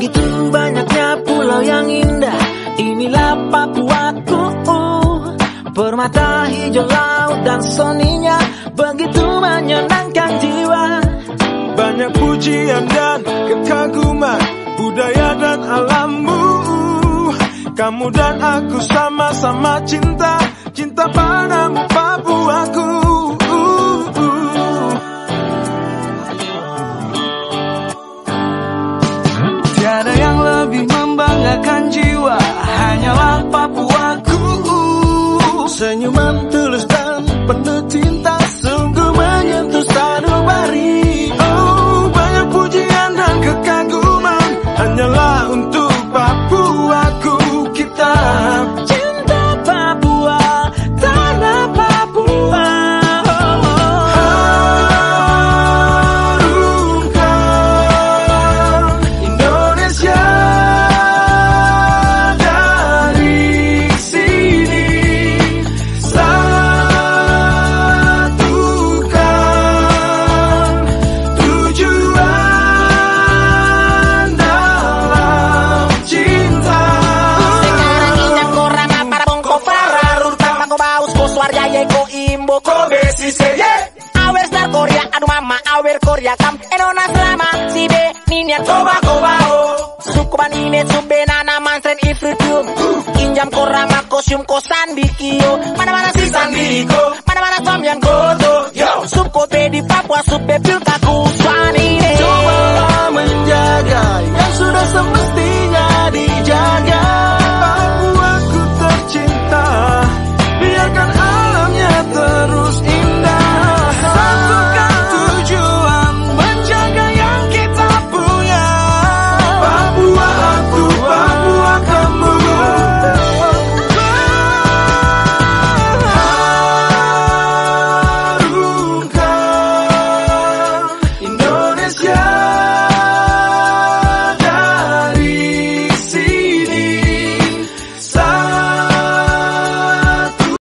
Begitu banyaknya pulau yang indah Inilah Papuaku. Permata hijau laut dan soninya Begitu menyenangkan jiwa. Banyak pujian dan kekaguman Budaya dan alammu. Kamu dan aku sama-sama cinta Cinta padamu Papuaku jiwa Hanyalah Papuaku Senyuman ye ko imbo ko Besi seye Awer star Korea adu mama awer Korea kam enona selama sibe ninya Koba koba oh. Sukuban ine sube nana mansen ifritum oh. Injam korama kosium kosan dikio Mana mana si sandiko